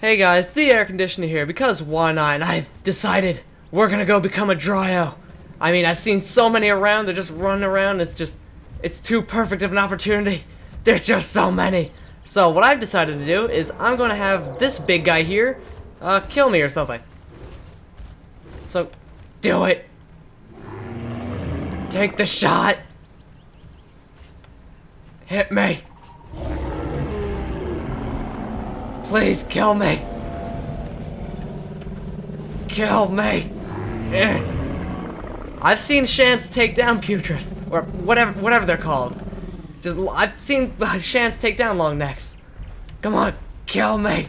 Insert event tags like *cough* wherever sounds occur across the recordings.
Hey guys, the air conditioner here, because why not? I've decided we're gonna go become a Dryo. I mean, I've seen so many around, they're just running around, it's just, it's too perfect of an opportunity. There's just so many. So what I've decided to do is I'm gonna have this big guy here, uh, kill me or something. So, do it. Take the shot. Hit me. Please kill me. Kill me. Eh. I've seen Shans take down Putris, or whatever, whatever they're called. Just I've seen *laughs* Shans take down long necks. Come on, kill me.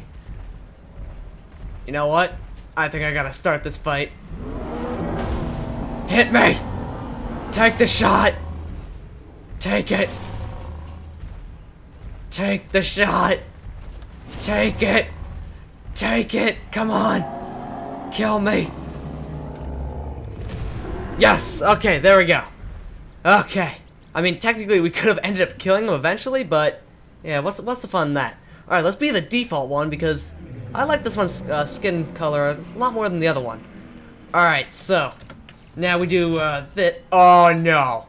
You know what? I think I gotta start this fight. Hit me. Take the shot. Take it. Take the shot. Take it! Take it! Come on! Kill me! Yes! Okay, there we go. Okay. I mean, technically we could have ended up killing him eventually, but... Yeah, what's, what's the fun in that? Alright, let's be the default one, because I like this one's uh, skin color a lot more than the other one. Alright, so... Now we do, uh, that. Oh, no!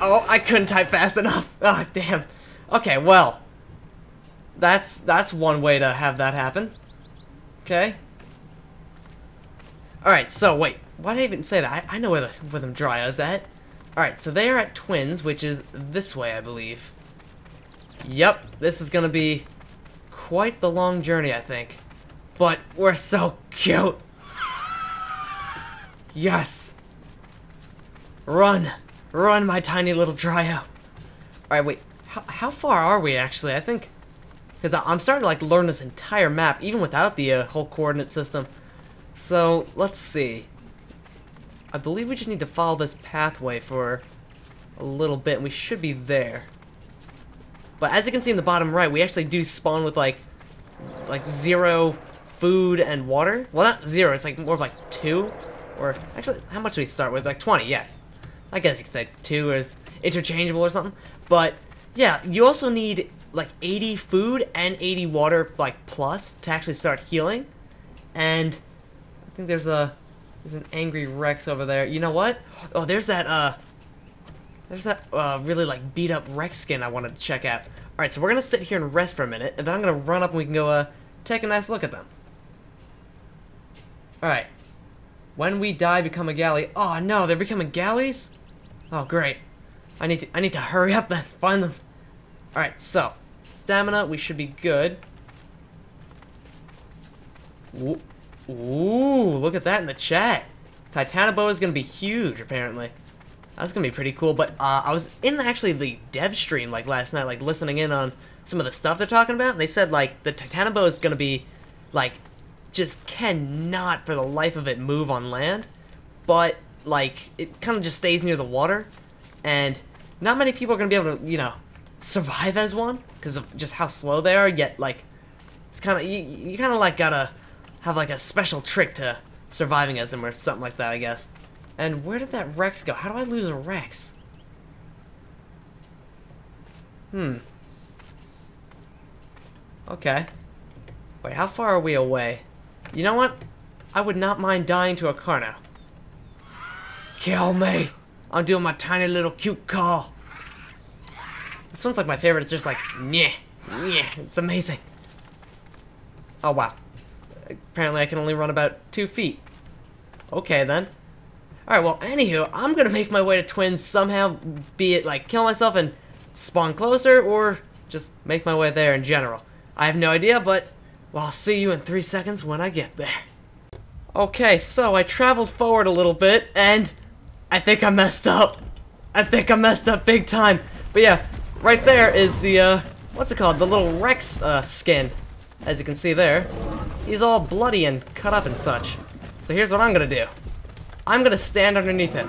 Oh, I couldn't type fast enough. Oh, *laughs* damn. Okay, well. That's that's one way to have that happen. Okay. Alright, so wait. Why did I even say that? I, I know where, the, where them Dryos at. Alright, so they are at Twins, which is this way, I believe. Yep, this is gonna be quite the long journey, I think. But we're so cute. *laughs* Yes. Run. Run, my tiny little Dryo. Alright, wait. How, how far are we, actually? I think... Because I'm starting to, like, learn this entire map, even without the uh, whole coordinate system. So, let's see. I believe we just need to follow this pathway for a little bit, and we should be there. But as you can see in the bottom right, we actually do spawn with, like, like, zero food and water. Well, not zero, it's, like, more of, like, two. Or, actually, how much do we start with? Like, 20, yeah. I guess you could say two is interchangeable or something. But yeah, you also need like 80 food and 80 water like plus to actually start healing. And I think there's a there's an angry Rex over there. You know what? Oh, there's that uh there's that uh, really like beat up Rex skin I wanted to check out. All right, so we're gonna sit here and rest for a minute, and then I'm gonna run up and we can go uh take a nice look at them. All right. When we die, become a galley. Oh no, they're becoming galleys. Oh, great. I need to, I need to hurry up then. Find them. Alright, so. Stamina, we should be good. Ooh, ooh, look at that in the chat. Titanoboa is going to be huge, apparently. That's going to be pretty cool, but uh, I was in actually the dev stream, like, last night, like, listening in on some of the stuff they're talking about, and they said, like, the Titanoboa is going to be, like, just cannot, for the life of it, move on land, but like it kind of just stays near the water, and not many people are gonna be able to you know survive as one because of just how slow they are. Yet like it's kind of you, you kind of like gotta have like a special trick to surviving as them or something like that, I guess. And where did that Rex go? How do I lose a Rex? Hmm. Okay. Wait, how far are we away? You know what? I would not mind dying to a Carno. Kill me. I'm doing my tiny little cute call. This one's like my favorite. It's just like, yeah, yeah. It's amazing. Oh, wow. Apparently I can only run about two feet. Okay, then. Alright, well, anywho, I'm gonna make my way to Twins somehow, be it like kill myself and spawn closer, or just make my way there in general. I have no idea, but well, I'll see you in three seconds when I get there. Okay, so I traveled forward a little bit, and I think I messed up. I think I messed up big time. But yeah, right there is the, uh, what's it called? The little Rex, uh, skin. As you can see there. He's all bloody and cut up and such. So here's what I'm gonna do. I'm gonna stand underneath him.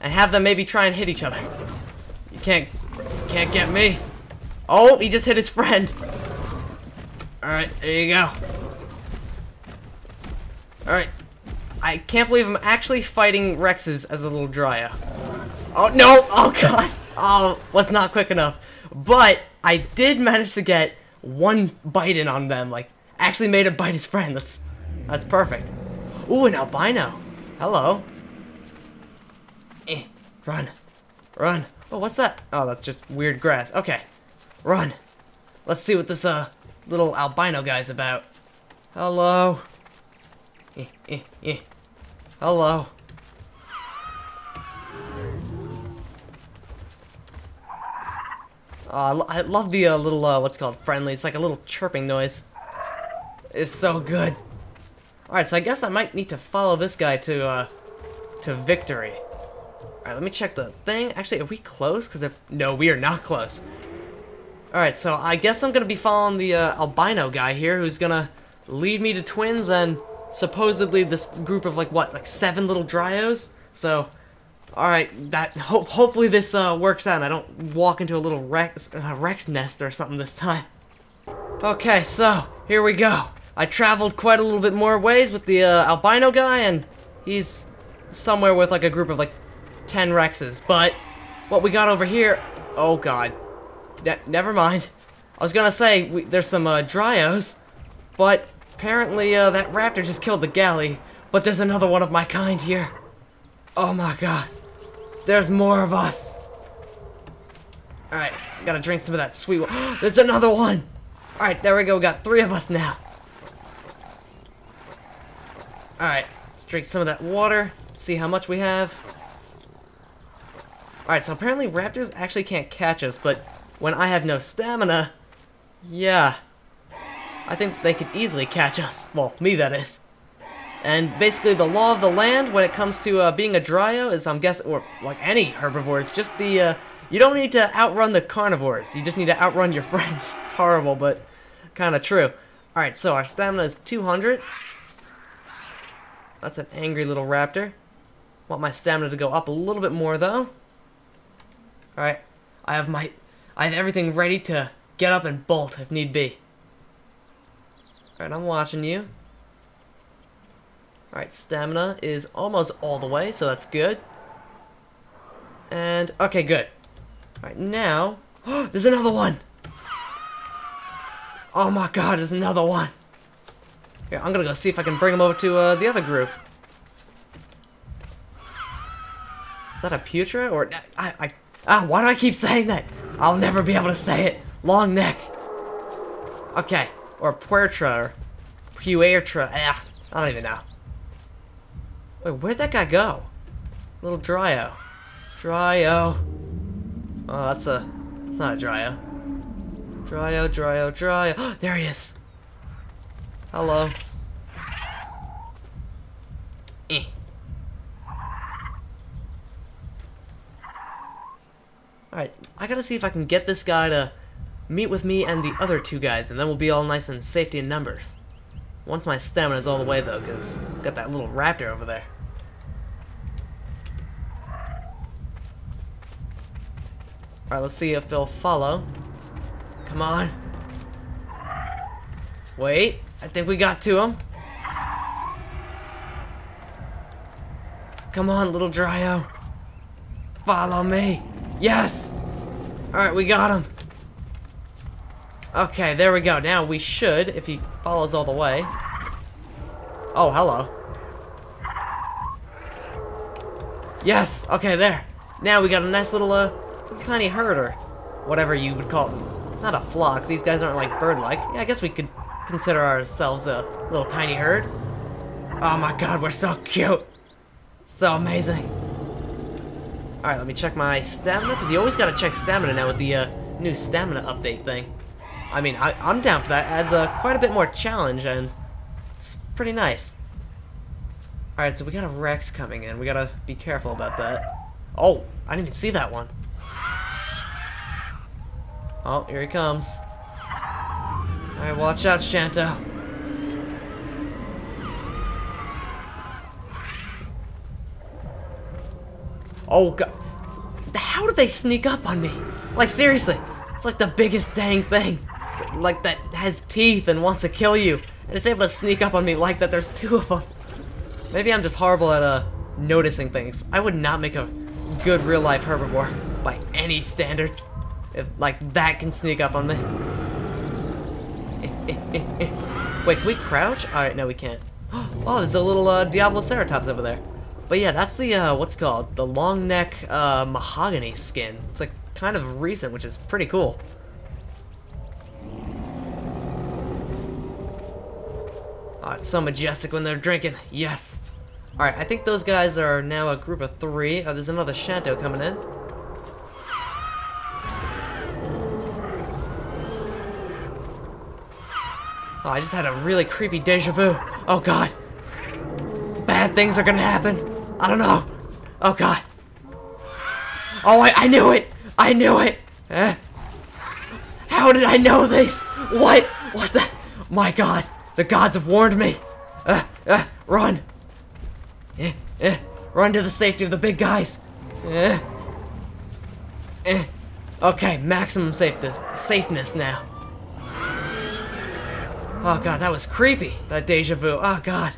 And have them maybe try and hit each other. You can't, can't get me. Oh, he just hit his friend. Alright, there you go. Alright, I can't believe I'm actually fighting Rexes as a little Dryo. Oh, no! Oh, God! Oh, was not quick enough. But I did manage to get one bite in on them. Like, actually made it bite his friend. That's that's perfect. Ooh, an albino. Hello. Eh, run. Run. Oh, what's that? Oh, that's just weird grass. Okay. Run. Let's see what this, uh, little albino guy's about. Hello. Eh, eh, eh. Hello. Oh, I, lo I love the uh, little, uh, what's called, friendly. It's like a little chirping noise. It's so good. Alright, so I guess I might need to follow this guy to, uh, to victory. Alright, let me check the thing. Actually, are we close? Because if... No, we are not close. Alright, so I guess I'm going to be following the uh, albino guy here who's going to lead me to twins and supposedly this group of, like, what, like seven little dryos? So, alright, that ho hopefully this uh, works out and I don't walk into a little Rex, uh, Rex nest or something this time. Okay, so, here we go. I traveled quite a little bit more ways with the uh, albino guy and he's somewhere with, like, a group of, like, 10 Rexes. But, what we got over here... Oh, God. Ne never mind. I was gonna say, we, there's some uh, Dryos, but apparently uh, that raptor just killed the galley, but there's another one of my kind here. Oh my god. There's more of us. Alright, gotta drink some of that sweet water. *gasps* there's another one! Alright, there we go, we got three of us now. Alright, let's drink some of that water, see how much we have. Alright, so apparently raptors actually can't catch us, but when I have no stamina, yeah, I think they could easily catch us. Well, me that is. And basically the law of the land when it comes to uh, being a dryo is, I'm guessing, or like any herbivores, just the, uh, you don't need to outrun the carnivores. You just need to outrun your *laughs* friends. It's horrible, but kind of true. Alright, so our stamina is 200. That's an angry little raptor. Want my stamina to go up a little bit more, though. Alright, I have my I have everything ready to get up and bolt if need be. Alright, I'm watching you. Alright, stamina is almost all the way, so that's good. And, okay, good. Alright, now... *gasps* there's another one! Oh my god, there's another one! Here, I'm gonna go see if I can bring him over to uh, the other group. Is that a Putra? Or, I, I, ah, why do I keep saying that? I'll never be able to say it. Long neck. Okay. Or Puertra, or Puertra. Eh, I don't even know. Wait, where'd that guy go? Little Dryo. Dryo. Oh, that's a... It's not a Dryo. Dryo, Dryo, Dryo. *gasps* there he is. Hello. Eh. Alright, I gotta see if I can get this guy to meet with me and the other two guys, and then we'll be all nice and safety in numbers. Once my stamina's all the way, though, because got that little raptor over there. Alright, let's see if they'll follow. Come on. Wait, I think we got to him. Come on, little Dryo. Follow me. Yes! Alright, we got him. Okay, there we go. Now we should, if he follows all the way. Oh, hello. Yes! Okay, there. Now we got a nice little, uh, little tiny herd, or whatever you would call it. Not a flock. These guys aren't, like, bird-like. Yeah, I guess we could consider ourselves a little tiny herd. Oh my god, we're so cute. So amazing. Alright, let me check my stamina, because you always gotta check stamina now with the uh, new stamina update thing. I mean, I, am down for that. Adds uh, quite a bit more challenge, and it's pretty nice. Alright, so we got a Rex coming in. We gotta be careful about that. Oh, I didn't even see that one. Oh, here he comes. Alright, watch out, Shanto. Oh god. How did they sneak up on me? Like seriously, it's like the biggest dang thing. Like that has teeth and wants to kill you. And it's able to sneak up on me like that there's two of them. Maybe I'm just horrible at uh, noticing things. I would not make a good real life herbivore by any standards. If, like, that can sneak up on me. *laughs* Wait, can we crouch? Alright, no we can't. *gasps* Oh, there's a little uh, Diabloceratops over there. But yeah, that's the, uh, what's called? The long neck uh, mahogany skin. It's like kind of recent, which is pretty cool. Oh, it's so majestic when they're drinking. Yes. Alright, I think those guys are now a group of three. Oh, there's another Shanto coming in. Oh, I just had a really creepy deja vu. Oh god. Bad things are gonna happen. I don't know. Oh god. Oh, I, I knew it! I knew it! Eh? How did I know this? What? What the? My god. The gods have warned me. Uh, uh, run. Eh, eh. Run to the safety of the big guys. Eh. Eh. Okay, maximum safeness, safeness now. Oh god, that was creepy. That deja vu. Oh god.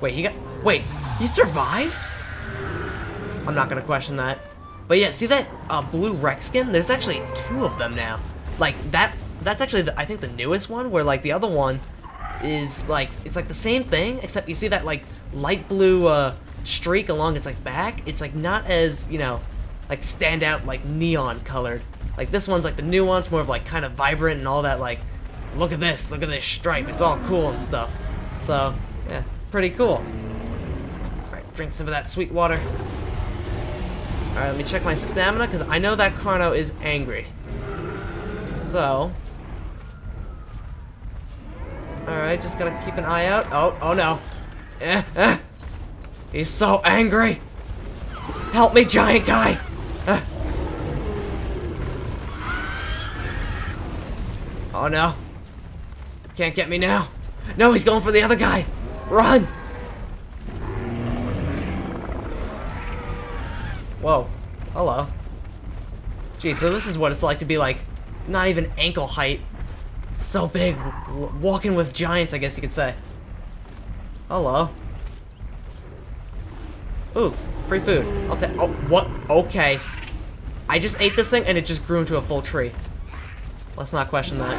Wait, he got. Wait, he survived? I'm not gonna question that. But yeah, see that uh, blue Rex skin? There's actually two of them now. Like that. That's actually the, I think the newest one. Where like the other one is like it's like the same thing except you see that like light blue uh, streak along its like back. It's like not as you know like stand out like neon colored. Like this one's like the nuance, more of like kind of vibrant and all that like, look at this, look at this stripe, it's all cool and stuff. So, yeah, pretty cool. Alright, drink some of that sweet water. Alright, let me check my stamina, because I know that Carno is angry. So... Alright, just gotta keep an eye out. Oh, oh no. Eh, eh. He's so angry. Help me, giant guy. Eh. Oh no. Can't get me now. No, he's going for the other guy. Run! Whoa. Hello. Gee, so this is what it's like to be like, not even ankle height. So big. Walking with giants, I guess you could say. Hello. Ooh, free food. I'll take. Oh, what? Okay. I just ate this thing and it just grew into a full tree. Let's not question that.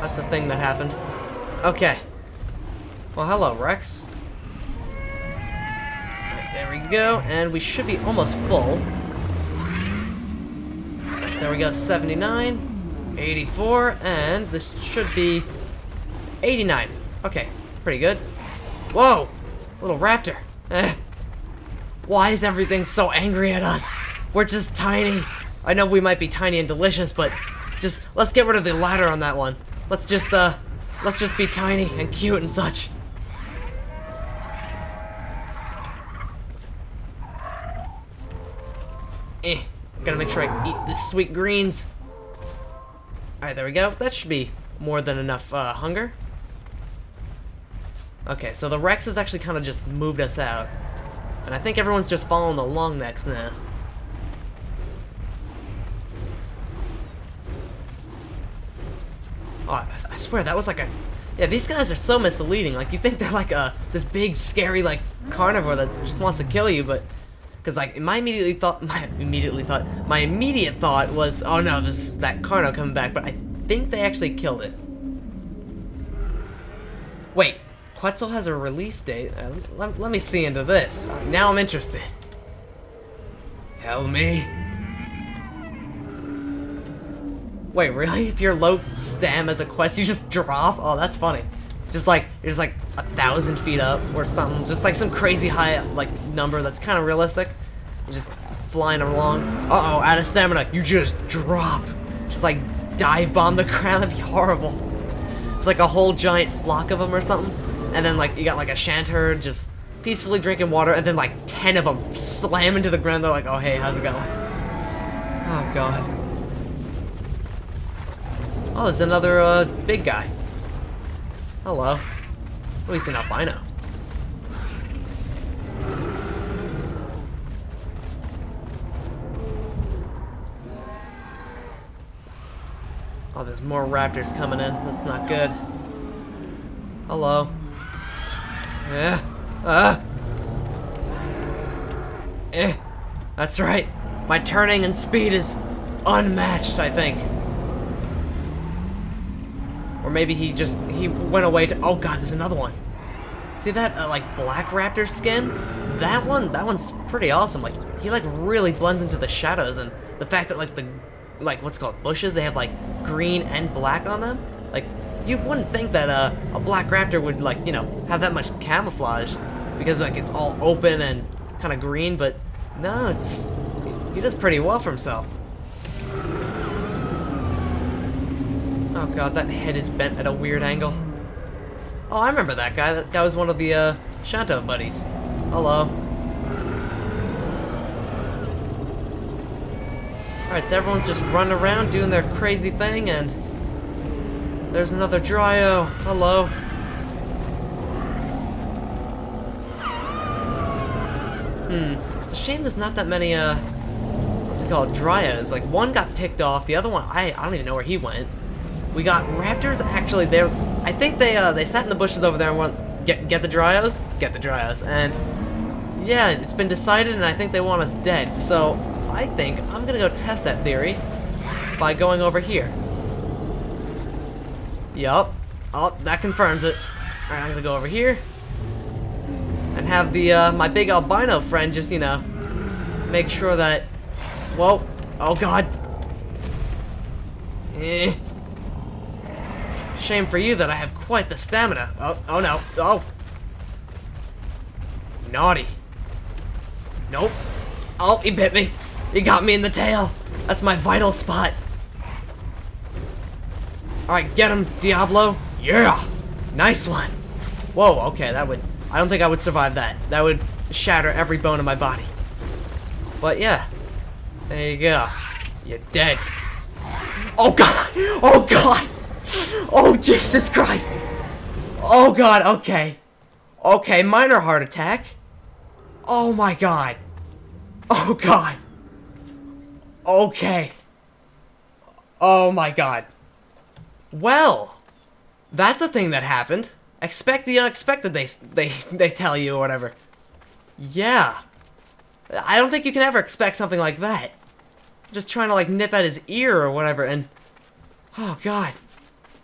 That's the thing that happened. Okay. Well, hello, Rex. There we go, and we should be almost full. There we go, 79, 84, and this should be 89. Okay, pretty good. Whoa! Little raptor. Eh. Why is everything so angry at us? We're just tiny. I know we might be tiny and delicious, but just let's get rid of the ladder on that one. Let's just uh let's just be tiny and cute and such. Eh, gotta make sure I eat the sweet greens. Alright, there we go. That should be more than enough uh, hunger. Okay, so the Rex has actually kind of just moved us out. And I think everyone's just following the long necks now. Oh, I swear that was like a. Yeah, these guys are so misleading. Like you think they're like a this big scary like carnivore that just wants to kill you, but because like my immediately thought, *laughs* my immediately thought, my immediate thought was, oh no, this is that Carno coming back, but I think they actually killed it. Wait, Quetzal has a release date. Uh, let, let me see into this. Now I'm interested. Tell me. Wait, really? If you're low stam as a quest, you just drop? Oh, that's funny. Just like, you're like a thousand feet up or something. Just like some crazy high, like, number that's kind of realistic. You're just flying along. Uh-oh, out of stamina. You just drop. Just like dive bomb the *laughs* ground. That'd be horrible. It's like a whole giant flock of them or something. And then like, you got like a shanter just peacefully drinking water. And then like 10 of them slam into the ground. They're like, oh, hey, how's it going? Oh, God. Oh, there's another uh, big guy. Hello. Oh, he's an albino. Oh, there's more raptors coming in. That's not good. Hello. Yeah. Ah. Eh. That's right. My turning and speed is unmatched, I think. Or maybe he just, he went away to, oh god, there's another one. See that, uh, like, black raptor skin? That one, that one's pretty awesome. Like, he, like, really blends into the shadows, and the fact that, like, the, like, what's called bushes, they have, like, green and black on them. Like, you wouldn't think that, uh, a black raptor would, like, you know, have that much camouflage, because, like, it's all open and kind of green, but no, it's, he does pretty well for himself. Oh god, that head is bent at a weird angle. Oh, I remember that guy. That guy was one of the, uh, Shanto buddies. Hello. Alright, so everyone's just running around doing their crazy thing, and there's another Dryo. Hello. Hmm. It's a shame there's not that many, uh, what's it called, Dryos. Like, one got picked off, the other one, I, I don't even know where he went. We got raptors, actually, they're, I think they, uh, they sat in the bushes over there and went, get, get the Dryos? Get the Dryos. And, yeah, it's been decided, and I think they want us dead, so I think I'm gonna go test that theory by going over here. Yup. Oh, that confirms it. Alright, I'm gonna go over here and have the uh, my big albino friend just, you know, make sure that... Whoa. Oh, God. Eh. Shame for you that I have quite the stamina. Oh, oh no. Oh. Naughty. Nope. Oh, he bit me. He got me in the tail. That's my vital spot. Alright, get him, Diablo. Yeah! Nice one. Whoa, okay, that would... I don't think I would survive that. That would shatter every bone in my body. But yeah. There you go. You're dead. Oh god! Oh god! Oh Jesus Christ! Oh god, okay. Okay, minor heart attack. Oh my god. Oh god. Okay. Oh my god. Well, that's a thing that happened. Expect the unexpected, they, they, they tell you, or whatever. Yeah. I don't think you can ever expect something like that. Just trying to, like, nip at his ear or whatever, and... Oh, God.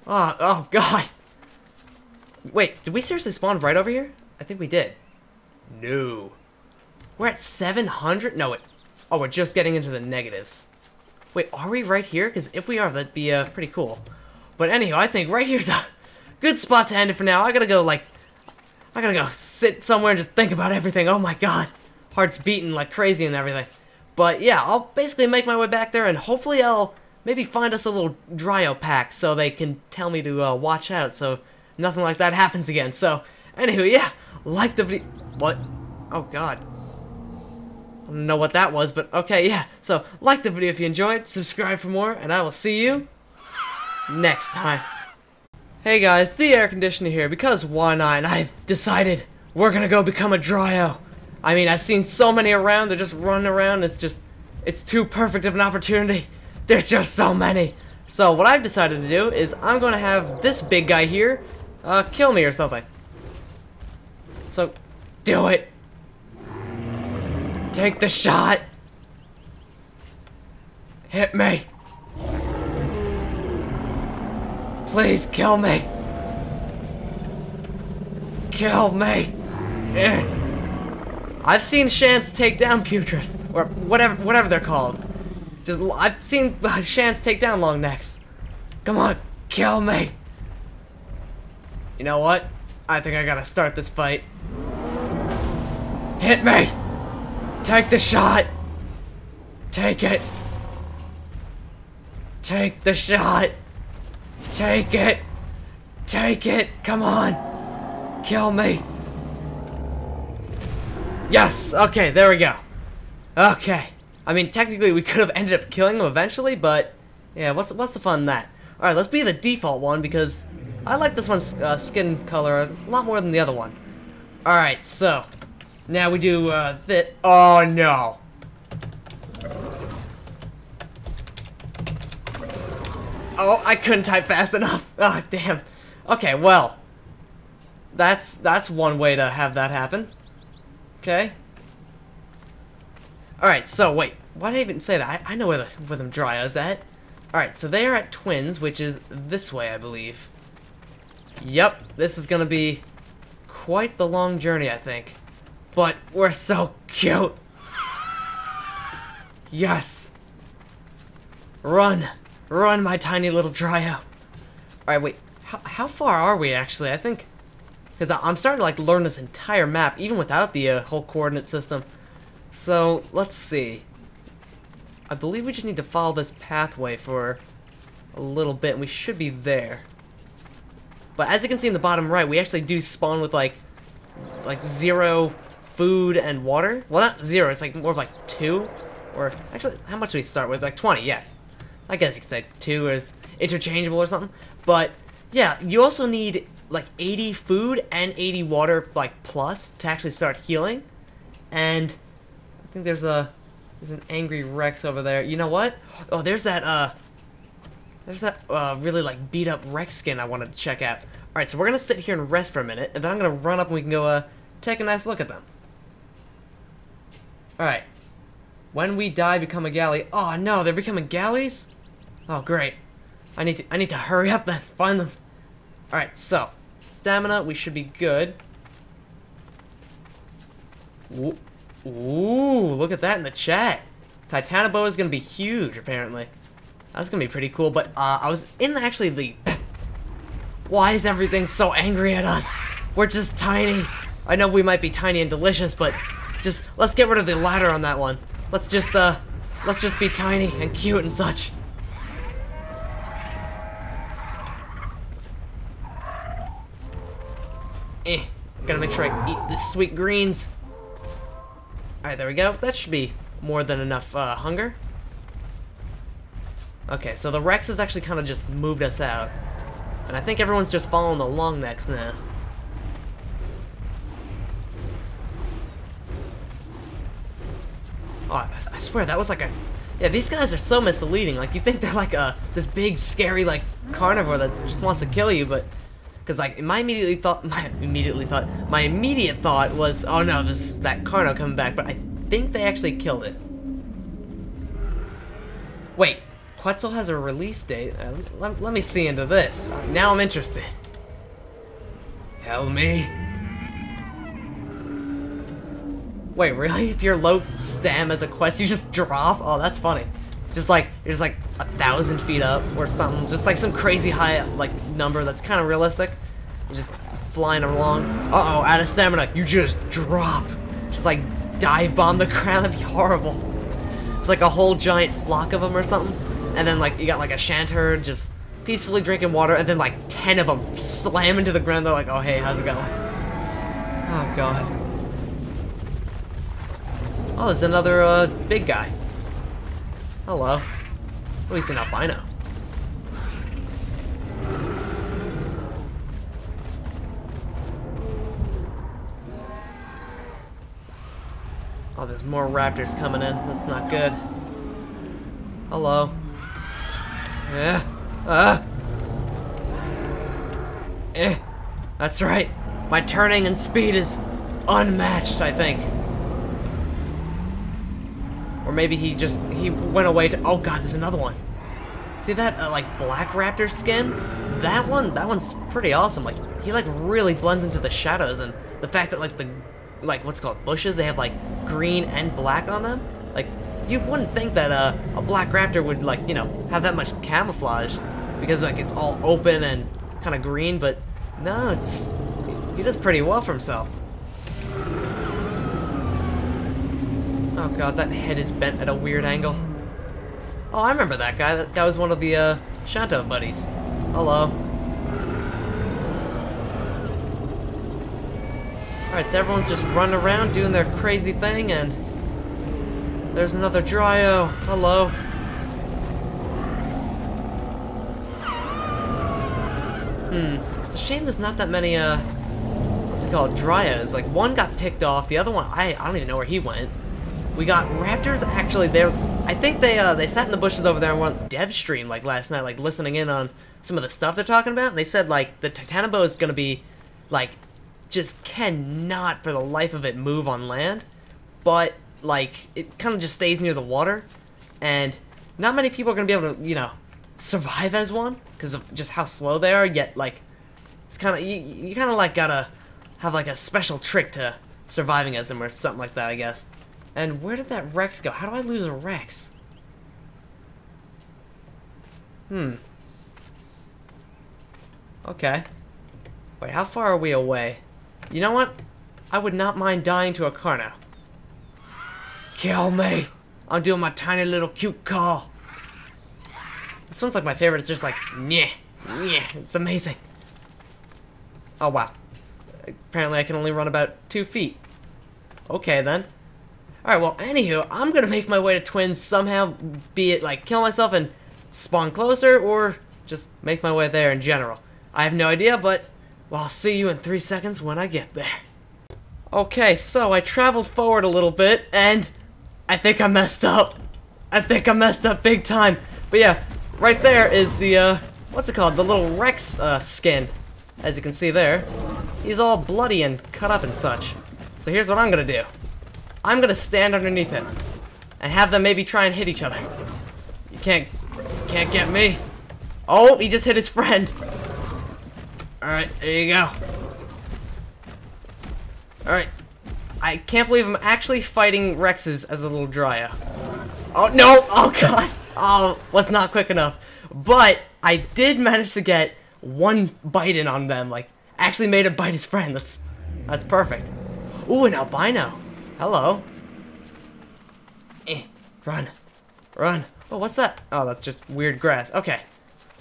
Oh, oh, God. Wait, did we seriously spawn right over here? I think we did. No. We're at 700? No, it. Oh, we're just getting into the negatives. Wait, are we right here? Because if we are, that'd be uh, pretty cool. But anyhow, I think right here's a good spot to end it for now. I gotta go, like, I gotta go sit somewhere and just think about everything. Oh my god. Heart's beating like crazy and everything. But yeah, I'll basically make my way back there and hopefully I'll maybe find us a little dryo pack so they can tell me to uh, watch out so nothing like that happens again. So, anyway, yeah, like the video. What? Oh god. I don't know what that was, but okay, yeah. So, like the video if you enjoyed, subscribe for more, and I will see you next time. Hey guys, the air conditioner here, because why not? I've decided we're gonna go become a dryo. I mean, I've seen so many around, they're just running around, it's just, it's too perfect of an opportunity. There's just so many. So what I've decided to do is I'm gonna have this big guy here, uh, kill me or something. So, do it. Take the shot. Hit me. Please kill me. Kill me. Eh. I've seen Shants take down Putris, or whatever, whatever they're called. Just I've seen *laughs* Shants take down long necks. Come on, kill me. You know what? I think I gotta start this fight. Hit me! Take the shot! Take it! Take the shot! Take it! Take it! Come on! Kill me! Yes! Okay, there we go. Okay. I mean, technically we could have ended up killing him eventually, but... Yeah, what's, what's the fun in that? Alright, let's be the default one, because I like this one's uh, skin color a lot more than the other one. Alright, so... Now we do, uh, that. Oh, no. Oh, I couldn't type fast enough. Oh, *laughs* damn. Okay, well. That's that's one way to have that happen. Okay. Alright, so wait. Why did I even say that? I, I know where, the, where them Dryos at. Alright, so they are at Twins, which is this way, I believe. Yep, this is gonna be quite the long journey, I think. But we're so cute. Yes. Run. Run, my tiny little Dryo. Alright, wait. How, how far are we, actually? I think... Because I'm starting to, like, learn this entire map, even without the uh, whole coordinate system. So, let's see. I believe we just need to follow this pathway for a little bit, and we should be there. But as you can see in the bottom right, we actually do spawn with, like, like zero food and water. Well, not zero, it's like more of like two. Or, actually, how much do we start with? Like 20, yeah. I guess you could say two is interchangeable or something. But, yeah, you also need like 80 food and 80 water, like, plus to actually start healing. And think there's a, there's an angry Rex over there. You know what? Oh, there's that, uh, there's that, uh, really, like, beat up Rex skin I wanted to check out. Alright, so we're gonna sit here and rest for a minute, and then I'm gonna run up and we can go, uh, take a nice look at them. Alright. When we die, become a galley. Oh no, they're becoming galleys? Oh great. I need to I need to hurry up then. Find them. Alright, so stamina, we should be good. Ooh, ooh, look at that in the chat. Titanoboa is gonna be huge, apparently. That's gonna be pretty cool, but uh, I was in actually the... *coughs* Why is everything so angry at us? We're just tiny. I know we might be tiny and delicious, but just let's get rid of the ladder on that one. Let's just uh let's just be tiny and cute and such. Eh, gotta make sure I eat the sweet greens. Alright, there we go. That should be more than enough uh, hunger. Okay, so the Rex has actually kind of just moved us out. And I think everyone's just following the long necks now. Oh, I, I swear, that was like a... Yeah, these guys are so misleading. Like, you think they're like a this big, scary, like, carnivore that just wants to kill you, but... Because, like, my immediately thought... *laughs* My immediately thought... My immediate thought was, oh no, this is that Carno coming back, but I think they actually killed it. Wait, Quetzal has a release date? Uh, let, let me see into this. Now I'm interested. Tell me. Wait, really? If you're low stam as a quest, you just drop? Oh, that's funny. Just like, just like a thousand feet up or something. Just like some crazy high, like, number that's kind of realistic. You're just flying along. Uh-oh, out of stamina. You just drop. Just like dive bomb the *laughs* ground. That'd be horrible. It's like a whole giant flock of them or something. And then like, you got like a shanter just peacefully drinking water. And then like 10 of them slam into the ground. They're like, oh, hey, how's it going? Oh, God. Oh, there's another uh, big guy. Hello. At least an albino. Oh, there's more raptors coming in. That's not good. Hello. Yeah. Ah. Eh. That's right. My turning and speed is unmatched, I think. Or maybe he just, he went away to, oh god, there's another one. See that, uh, like, black raptor skin? That one, that one's pretty awesome. Like, he, like, really blends into the shadows, and the fact that, like, the, like, what's called bushes, they have, like, green and black on them. Like, you wouldn't think that, uh, a black raptor would, like, you know, have that much camouflage, because, like, it's all open and kind of green, but no, it's, he does pretty well for himself. Oh god, that head is bent at a weird angle. Oh, I remember that guy. That guy was one of the, uh, Shanto buddies. Hello. Alright, so everyone's just running around doing their crazy thing, and... There's another Dryo. Hello. Hmm. It's a shame there's not that many, uh... What's it called? Dryos. Like, one got picked off, the other one, I, I don't even know where he went. We got raptors. Actually, they're. I think they uh they sat in the bushes over there and went dev stream like last night, like listening in on some of the stuff they're talking about. And they said like the Titanoboa is gonna be like just cannot for the life of it move on land, but like it kind of just stays near the water, and not many people are gonna be able to, you know, survive as one because of just how slow they are. Yet, like, it's kind of you, you kind of like gotta have like a special trick to surviving as them or something like that, I guess. And where did that Rex go? How do I lose a Rex? Hmm. Okay. Wait, how far are we away? You know what? I would not mind dying to a Carno. Kill me! I'm doing my tiny little cute call. This one's like my favorite. It's just like, yeah, yeah. It's amazing. Oh, wow. Apparently I can only run about two feet. Okay, then. Alright, well, anywho, I'm gonna make my way to Twins somehow, be it, like, kill myself and spawn closer, or just make my way there in general. I have no idea, but, well, I'll see you in three seconds when I get there. Okay, so I traveled forward a little bit, and I think I messed up. I think I messed up big time. But yeah, right there is the, uh, what's it called? The little Rex, uh, skin. As you can see there. He's all bloody and cut up and such. So here's what I'm gonna do. I'm gonna stand underneath it. And have them maybe try and hit each other. You can't, can't get me. Oh, he just hit his friend. Alright, there you go. Alright. I can't believe I'm actually fighting Rexes as a little Dryo. Oh, no! Oh, God! Oh, was not quick enough. But, I did manage to get one bite in on them. Like, actually made it bite his friend. That's, that's perfect. Ooh, an albino. Hello. Eh, run. Run. Oh, what's that? Oh, that's just weird grass. Okay.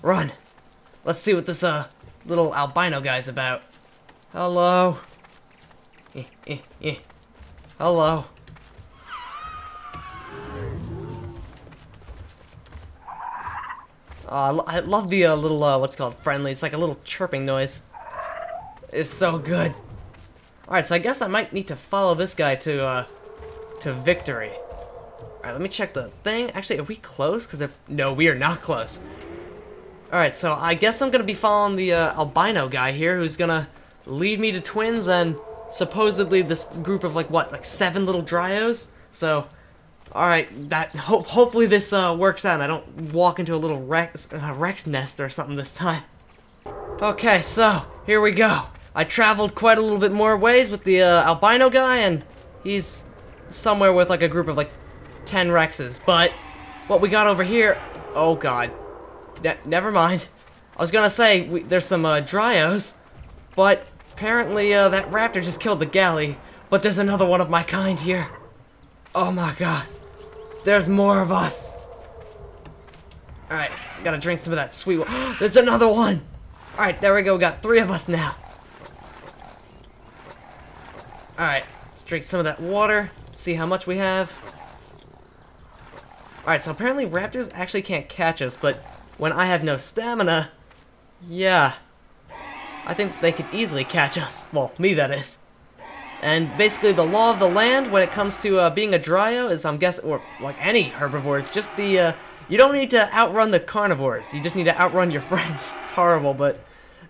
Run. Let's see what this, uh, little albino guy's about. Hello. Eh, eh, eh. Hello. Oh, I, lo I love the uh, little, uh, what's called, friendly. It's like a little chirping noise. It's so good. Alright, so I guess I might need to follow this guy to, uh, to victory. Alright, let me check the thing. Actually, are we close? Because if... No, we are not close. Alright, so I guess I'm gonna be following the, uh, albino guy here, who's gonna lead me to twins and supposedly this group of, like, what, like seven little dryos? So, alright, that, ho hopefully this, uh, works out and I don't walk into a little Rex, uh, Rex nest or something this time. Okay, so, here we go. I traveled quite a little bit more ways with the uh, albino guy, and he's somewhere with like a group of like 10 Rexes. But what we got over here, oh god, ne never mind. I was gonna say, we, there's some uh, Dryos, but apparently uh, that raptor just killed the galley, but there's another one of my kind here. Oh my god, there's more of us. Alright, gotta drink some of that sweet *gasps* There's another one! Alright, there we go, we got three of us now. Alright, let's drink some of that water, see how much we have. Alright, so apparently raptors actually can't catch us, but when I have no stamina, yeah, I think they could easily catch us. Well, me that is. And basically the law of the land when it comes to uh, being a dryo is, I'm guessing, or like any herbivores, just the, uh, you don't need to outrun the carnivores. You just need to outrun your friends. *laughs* It's horrible, but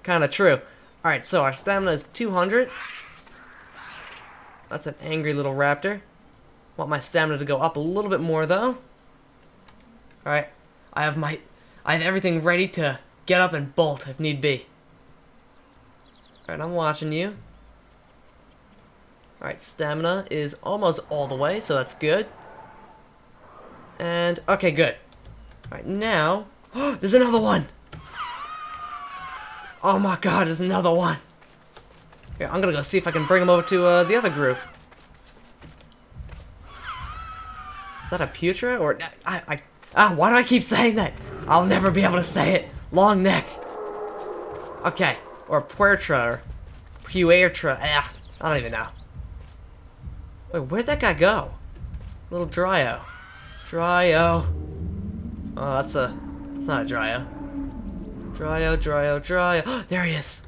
kind of true. Alright, so our stamina is 200. That's an angry little raptor. Want my stamina to go up a little bit more though. Alright. I have my I have everything ready to get up and bolt if need be. Alright, I'm watching you. Alright, stamina is almost all the way, so that's good. And, okay, good. Alright, now... *gasps* there's another one! Oh my god, there's another one! I'm gonna go see if I can bring him over to uh, the other group. Is that a Putra? Or, I, I, ah, why do I keep saying that? I'll never be able to say it. Long neck. Okay, or Puertra, or Puertra, ah, I don't even know. Wait, where'd that guy go? Little Dryo. Dryo. Oh, that's a, it's not a Dryo. Dryo, Dryo, Dryo. *gasps* there he is.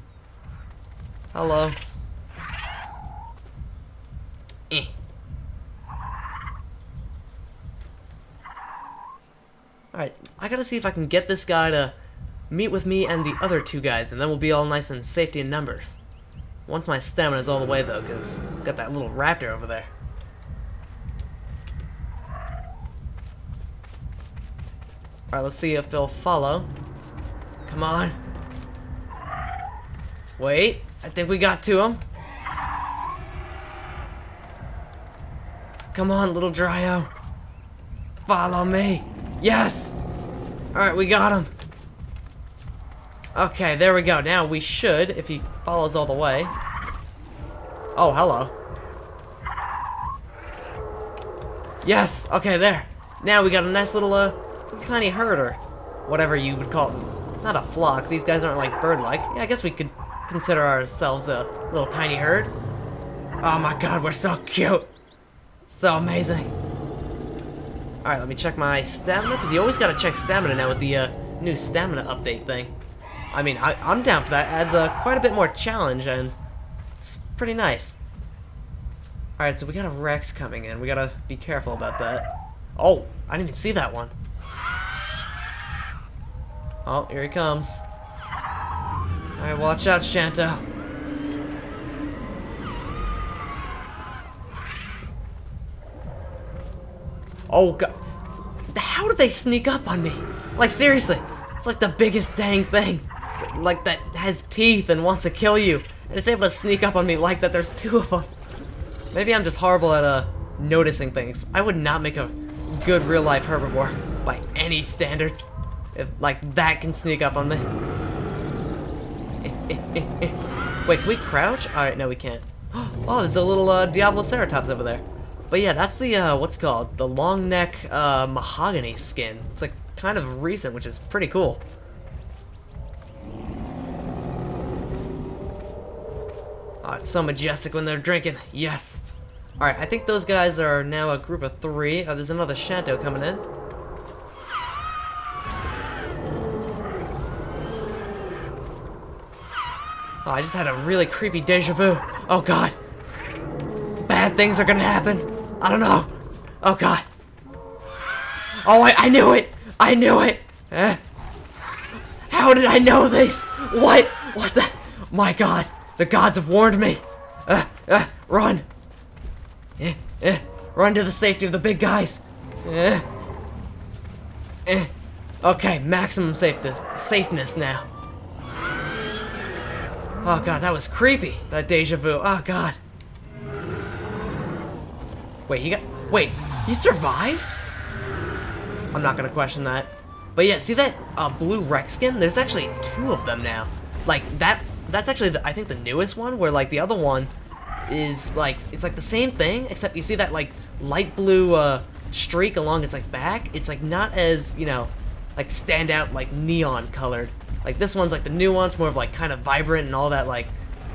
Hello. Eh. Alright, I gotta see if I can get this guy to meet with me and the other two guys, and then we'll be all nice and safety in numbers. Once my stamina's all the way, though, because got that little raptor over there. Alright, let's see if they'll follow. Come on. Wait. I think we got to him. Come on, little Dryo. Follow me. Yes! Alright, we got him. Okay, there we go. Now we should, if he follows all the way. Oh, hello. Yes! Okay, there. Now we got a nice little, uh, little tiny herd, or whatever you would call it. Not a flock. These guys aren't like bird-like. Yeah, I guess we could consider ourselves a little tiny herd. Oh my god, we're so cute. So amazing. Alright, let me check my stamina, because you always gotta check stamina now with the uh, new stamina update thing. I mean, I, am down for that. Adds uh, quite a bit more challenge, and it's pretty nice. Alright, so we got a Rex coming in. We gotta be careful about that. Oh, I didn't even see that one. Oh, here he comes. Alright, watch out, Shanto. Oh god. How did they sneak up on me? Like seriously, it's like the biggest dang thing. Like that has teeth and wants to kill you. And it's able to sneak up on me like that there's two of them. Maybe I'm just horrible at uh, noticing things. I would not make a good real life herbivore by any standards. If like that can sneak up on me. *laughs* Wait, can we crouch? Alright, no we can't. *gasps* Oh, there's a little uh, Diabloceratops over there. But yeah, that's the, uh, what's called? The long neck uh, mahogany skin. It's like kind of recent, which is pretty cool. Oh, it's so majestic when they're drinking. Yes. Alright, I think those guys are now a group of three. Oh, there's another Shanto coming in. Oh, I just had a really creepy deja vu. Oh god. Bad things are gonna happen. I don't know. Oh god. Oh, I, I knew it. I knew it. Eh? How did I know this? What? What the? My god. The gods have warned me. Uh, uh, run. Eh, eh. Run to the safety of the big guys. Eh. Eh. Okay, maximum safeness, safeness now. Oh god, that was creepy. That deja vu. Oh god. Wait, he got... Wait, he survived? I'm not gonna question that. But yeah, see that uh, blue Rex skin? There's actually two of them now. Like, that that's actually, the, I think, the newest one, where, like, the other one is, like, it's, like, the same thing, except you see that, like, light blue uh, streak along its, like, back? It's, like, not as, you know, like, stand out, like, neon colored. Like, this one's, like, the new one's more of, like, kind of vibrant and all that, like,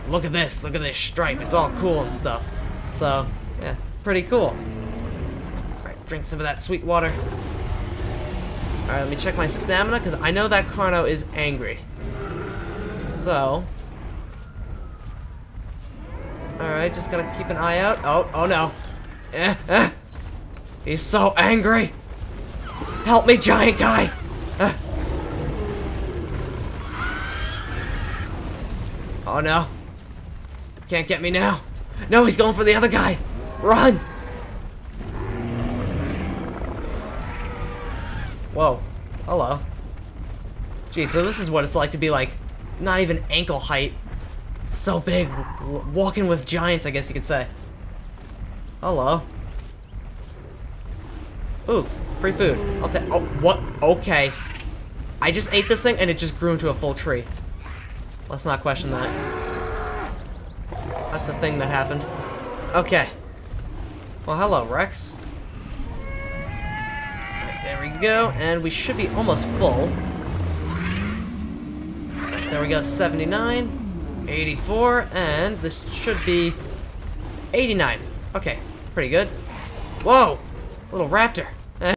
look at this, look at this stripe, it's all cool and stuff. So, yeah, pretty cool. Alright, drink some of that sweet water. Alright, let me check my stamina, because I know that Carno is angry. So... Alright, just gotta keep an eye out. Oh, oh no. Eh, eh. He's so angry. Help me, giant guy. Eh. Oh no. Can't get me now. No, he's going for the other guy. Run! Whoa. Hello. Gee, so this is what it's like to be like, not even ankle height. So big. Walking with giants, I guess you could say. Hello. Ooh, free food. I'll take- oh, what? Okay. I just ate this thing and it just grew into a full tree. Let's not question that. That's the thing that happened. Okay. Well, hello, Rex. There we go, and we should be almost full. There we go, 79, 84, and this should be 89. Okay, pretty good. Whoa! Little raptor.